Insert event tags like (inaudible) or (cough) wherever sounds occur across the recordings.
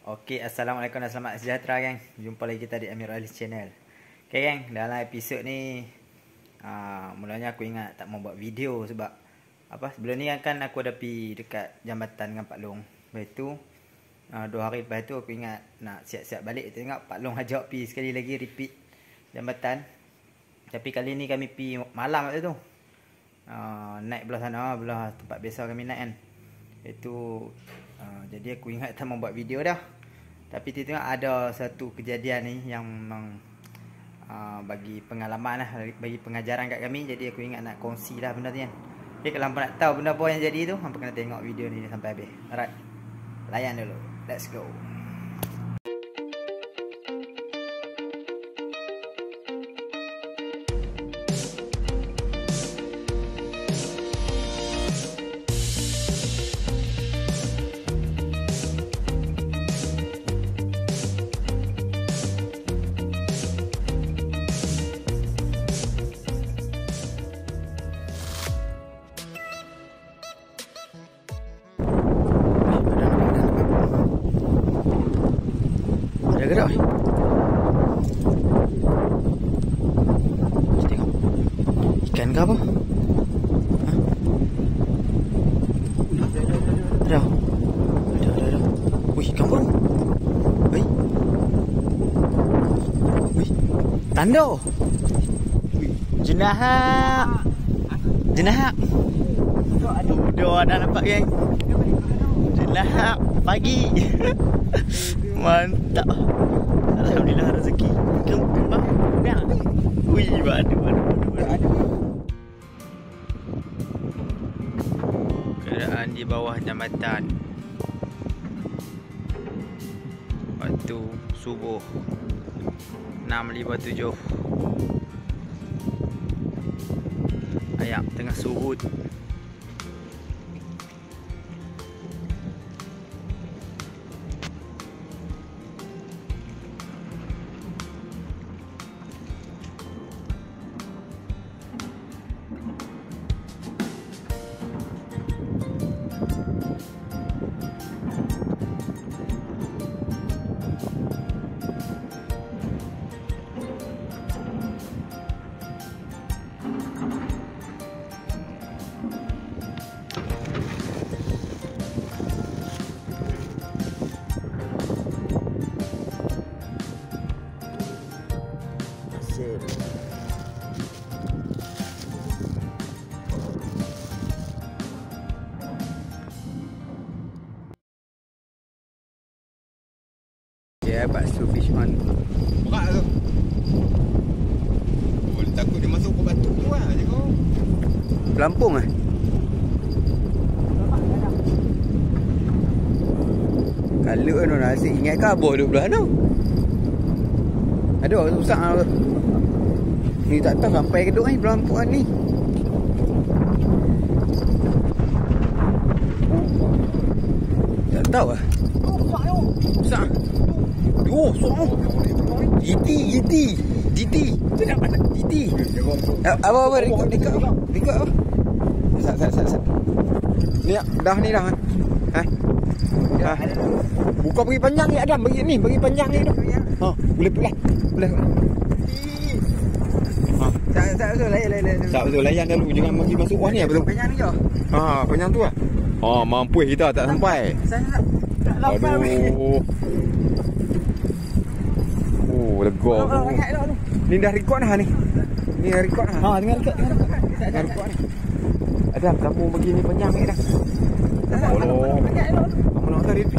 Okey, Assalamualaikum dan selamat sejahtera gang. Jumpa lagi kita di Amir Ali Channel. Okey gang, dalam episod ni uh, mulanya aku ingat tak mau buat video sebab apa sebelum ni kan aku ada pi dekat jambatan dengan Pak Long. Lepas tu uh, dua hari lepas tu aku ingat nak siap-siap balik tengok Pak Long ajak pi sekali lagi repeat jambatan. Tapi kali ni kami pi malam waktu tu. Uh, naik belah sana, belah tempat biasa kami naik kan. Itu uh, jadi aku ingat tak mau buat video dah. Tapi tengok ada satu kejadian ni yang memang uh, bagi pengalaman lah, bagi pengajaran kat kami. Jadi aku ingat nak kongsi lah benda tu kan. Okay, kalau hampa nak tahu benda apa yang jadi tu, hampa kena tengok video ni sampai habis. Alright. Layan dulu. Let's go. Ke apa? Ha? Ada. Ada, ada, ada. Nampak geng. Jenahak pagi. Mantap. Alhamdulillah rezeki. Kembang. Kembang. Wih, badu, Keadaan di bawah jambatan. Waktu subuh. 6.57. Ayam tengah surut. Pelampung eh? Kalau kan orang asyik ingat kabur duduk belah tu. Aduh, susah lah. Ni tak tahu sampai ke duduk ni pelampung ni. Tak tahu lah. Susah. Oh, susah. GT, GT. GT. GT. Eh, Apa apa rekod rekod? Rekod apa? Sat sat sat sat. Ni dah ni dah. Ha. Ha. Buka bagi panjang ni Adam bagi ni bagi panjang ni tu. Ha, boleh boleh. Boleh. Ha. Tak tak betul layan layan. Tak betul layan dulu jangan bagi masuk wah ni apa tu? Panjang ni. Ha, panjang tu lah. Ha, mampu kita tak sampai. Tak tak. Aduh. Oh, lega. Ni dah rekod dah ni. Ni rekod dah. Ha, tengah dekat, tengah dekat. Dah rekod ni. Adam, kamu bagi ni panjang ni dah. Oh. Kamu nak tarik tu?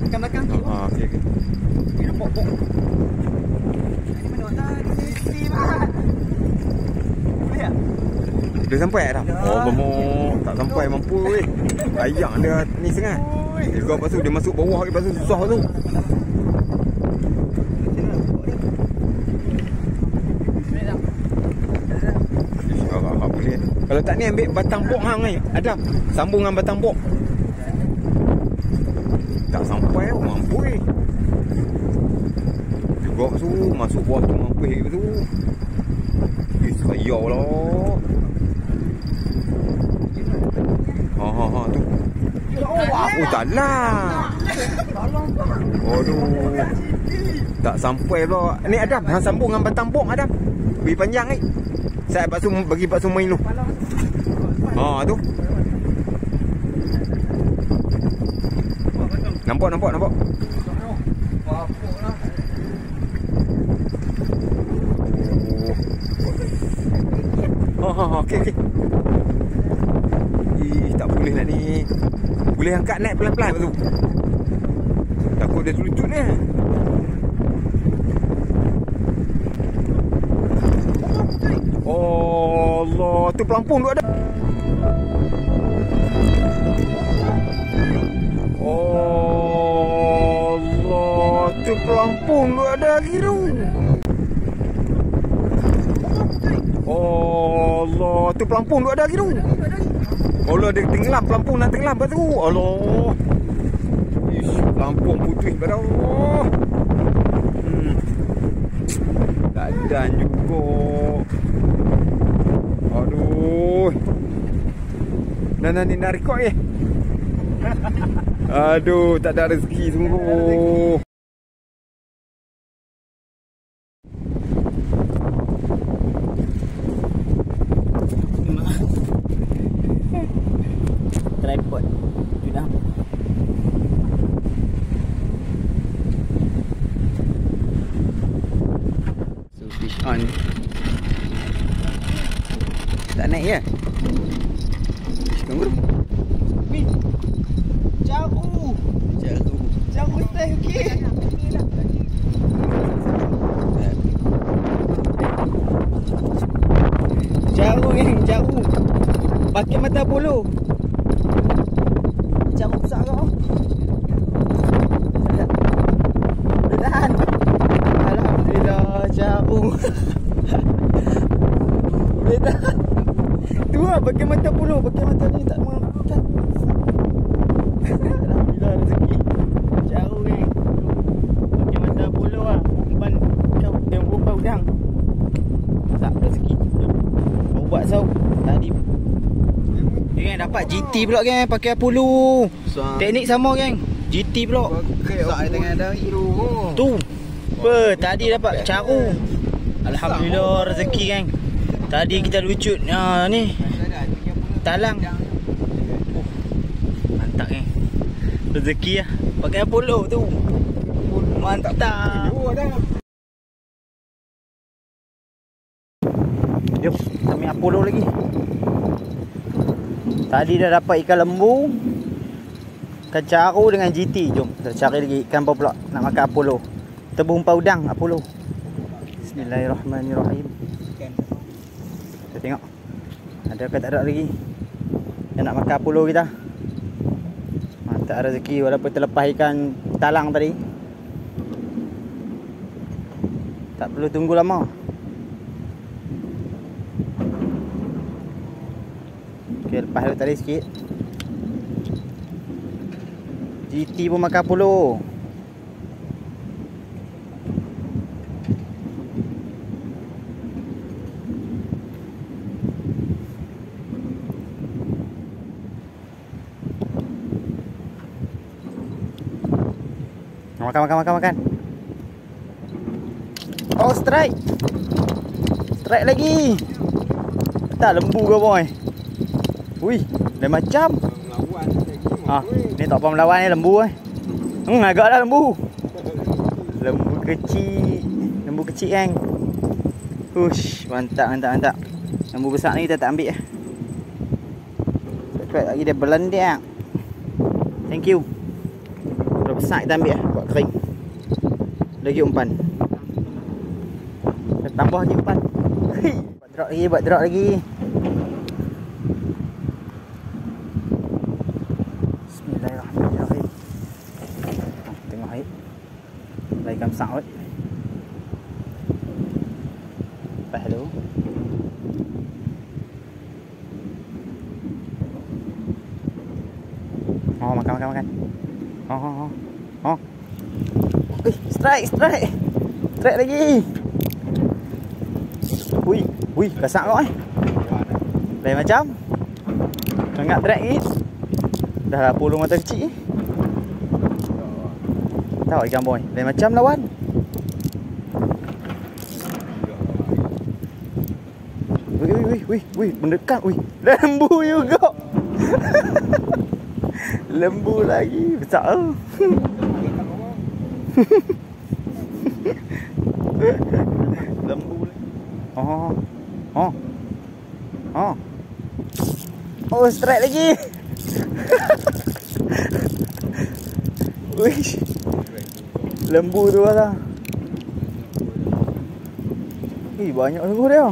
Belakang-belakang Ha, ha, okey okey. Ni nampak pok. Ni? Boleh tak? Dia sampai Adam? Oh, gemuk. Tak sampai mampu weh. Ayang dia ni sangat. Dia lepas tu dia masuk bawah lepas tu susah tu. Allah, Allah boleh. Kalau tak ni ambil batang pok hang ni. Adam, sambung dengan batang pok. Tak sampai pun mampu eh. Juga tu masuk bawah tu mampu eh tu. Eh, sayang lah. Ha ha ha tu. Oh tak lah. Aduh. Tak sampai pula. Ni Adam, hang sambung dengan batang bom Adam. Lebih panjang ni. Saya Pak Sum bagi Pak Sum main dulu. Ha tu. Nampak nampak nampak. Oh, ha, ha, okey, okey. Ih, tak boleh lah ni. Boleh angkat naik pelan-pelan tu. Takut dia terlucut ni. Oh Tu pelampung tu ada. Allah, tu pelampung tu ada. Oh Allah, tu pelampung tu ada tu. Allah dia tenggelam pelampung nak tenggelam tu. Allah. Ish, pelampung putih pada Allah. Hmm. Dadan juga. Aduh. Nana ni nak rekod eh. Aduh, tak ada rezeki sungguh. Tripod. Sudah. So fish on. Tak naik ya? Tunggu. Wih. Jauh. Jauh. Jauh teh okey. Jauh. Pakai mata bulu. Jauh besar kau. Tahan. Alhamdulillah jauh. Boleh. Tu lah pakai mata bulu, pakai mata ni tak makan. Alhamdulillah rezeki. Jauh ni. Pakai mata bulu lah. Umpan kau yang umpan udang. Tak rezeki. Kau buat sau. Tadi Dia kan dapat GT pula geng pakai Apollo. Teknik sama geng. GT pula. Sak tengah ada hero. Tu. Apa tadi dapat caru. Alhamdulillah rezeki geng. Tadi kita lucut ha, ni talang. Oh, mantap geng. Rezeki lah. Pakai Apollo tu. Mantap tak? Jom, kita ambil Apollo lagi. Tadi dah dapat ikan lembu. Ikan caru dengan GT. Jom, kita cari lagi ikan apa pula nak makan Apollo. Kita berumpa udang Apollo. Bismillahirrahmanirrahim. Kita tengok. Ada ke tak ada lagi. Yang nak makan Apollo kita. Mantap rezeki walaupun terlepas ikan talang tadi. Tak perlu tunggu lama. Okey, lepas tadi sikit. GT pun makan puluh. Makan, makan, makan, makan. Oh, strike. Strike lagi. Tak lembu ke boy? Ui, lain macam. Ha, ni tak apa melawan ni lembu eh. Hmm, agaklah lembu. Lembu kecil. Lembu kecil kan. Ush, mantap, mantap, mantap. Lembu besar ni kita tak ambil eh. Cepat lagi dia berlendak. Thank you. Dah besar kita ambil eh, kering. Lagi umpan. Tambah lagi umpan. Buat drop lagi, buat drop lagi. Bismillahirrahmanirrahim. Tengok air. Lagi kam saut. Lepas tu. Oh, makan makan makan. Oh, oh, oh. Oh. Eh, strike, strike. Strike lagi. Ui, ui, kasar kau eh. Lain macam. Sangat drag ni. Dah lah puluh mata kecil ni. Tahu ikan boy. Lain macam lawan. Wih, wih, wih, wih, wih, mendekat, wih. Lembu juga. (laughs) Lembu lagi. Besar (laughs) tu. Lembu lagi. Oh. Oh. Oh. Oh, strike lagi. Wih. Lembu tu lah. Eh, banyak lembu dia.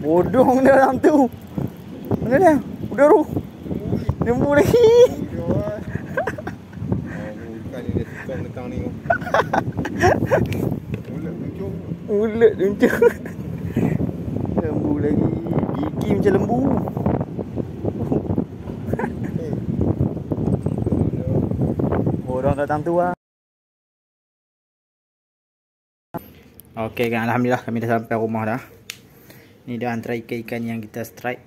Bodong dia dalam tu. Mana dia? Udah tu. Lembu lagi. Bukan ni dia tukang (laughs) tentang ni. Mulut muncung. Mulut dia macam Lembu lagi Gigi macam lembu. Orang datang tu lah. Okey kan Alhamdulillah kami dah sampai rumah dah. Ni dah antara ikan-ikan yang kita strike.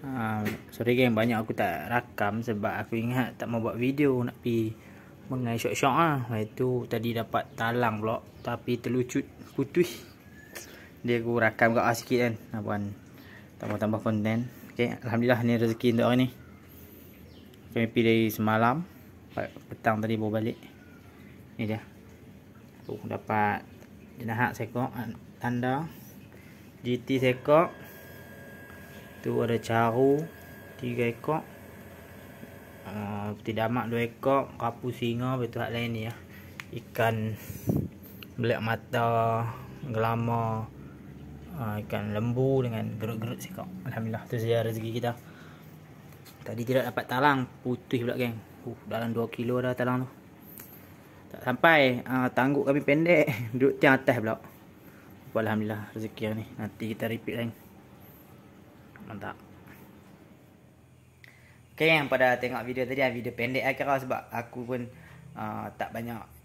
Uh, Sorry geng banyak aku tak rakam Sebab aku ingat tak mau buat video Nak pergi mengai syok-syok lah Lepas tu tadi dapat talang pula Tapi terlucut putih Dia aku rakam kat lah sikit kan Abang tambah-tambah konten Okay Alhamdulillah ni rezeki untuk hari ni. Kami pergi dari semalam. Petang tadi bawa balik. Ni dia. Tu dapat Jenahak sekok Tanda. GT sekok. Tu ada caru Tiga ekor uh, damak dua ekor Kapu singa tu hak lain ni ya. Ikan Belak mata Gelama uh, Ikan lembu Dengan gerut-gerut sekok Alhamdulillah Tu saja rezeki kita. Tadi tidak dapat talang Putih pula geng. Uh, Dalam 2 kilo dah talang tu. Tak sampai uh, Tangguk kami pendek (laughs) Duduk tiang atas pula. Alhamdulillah rezeki ni. Nanti kita repeat lain. Mantap. Okay yang pada tengok video tadi Video pendek lah kira sebab aku pun uh, Tak banyak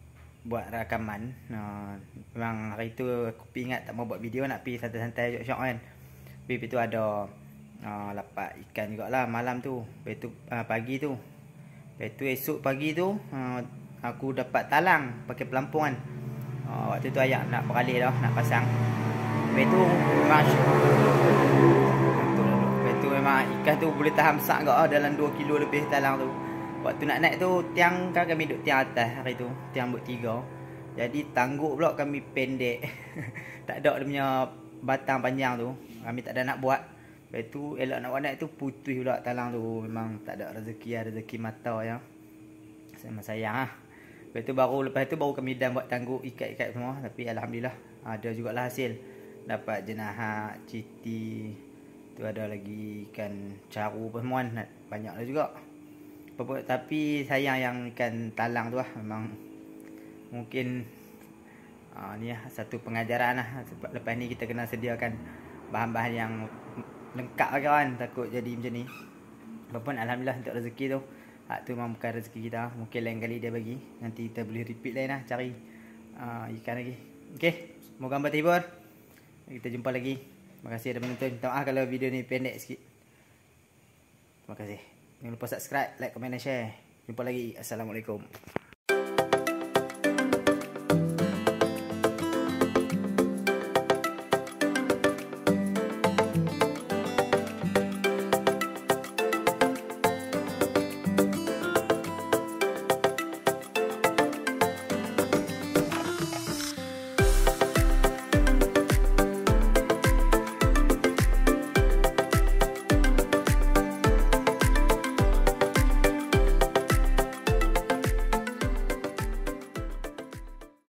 buat rakaman. Uh, Memang hari tu aku ingat tak mau buat video Nak pergi santai-santai syok-syok kan. Tapi tu ada uh, Lapat ikan jugalah malam tu. Lepas tu uh, pagi tu. Lepas tu esok pagi tu uh, Aku dapat talang pakai pelampung kan. Uh, Waktu tu ayah nak beralih dah Nak pasang. Lepas tu memang memang ikan tu boleh tahan besar agak lah dalam 2 kilo lebih talang tu. Waktu nak naik tu tiang kan kami duduk tiang atas hari tu, tiang buat tiga. Jadi tangguk pula kami pendek. (laughs) tak ada dia punya batang panjang tu. Kami tak ada nak buat. Lepas tu elok nak buat naik tu putih pula talang tu. Memang tak ada rezeki lah, rezeki mata ya. Sama sayang ah. Lepas tu baru lepas tu baru kami dan buat tangguk ikat-ikat semua tapi alhamdulillah ada jugalah hasil. Dapat jenahak, citi, Tu ada lagi ikan caru pun semua. Banyak lah juga. Tapi sayang yang ikan talang tu lah. Memang mungkin uh, ni lah satu pengajaran lah. Sebab lepas ni kita kena sediakan bahan-bahan yang lengkap lah kan. Takut jadi macam ni. Walaupun Alhamdulillah untuk rezeki tu. Hak tu memang bukan rezeki kita. Mungkin lain kali dia bagi. Nanti kita boleh repeat lain lah. Cari uh, ikan lagi. Okay. Semoga gambar terhibur. Kita jumpa lagi. Terima kasih ada menonton. Minta maaf kalau video ni pendek sikit. Terima kasih. Jangan lupa subscribe, like, komen dan share. Jumpa lagi. Assalamualaikum.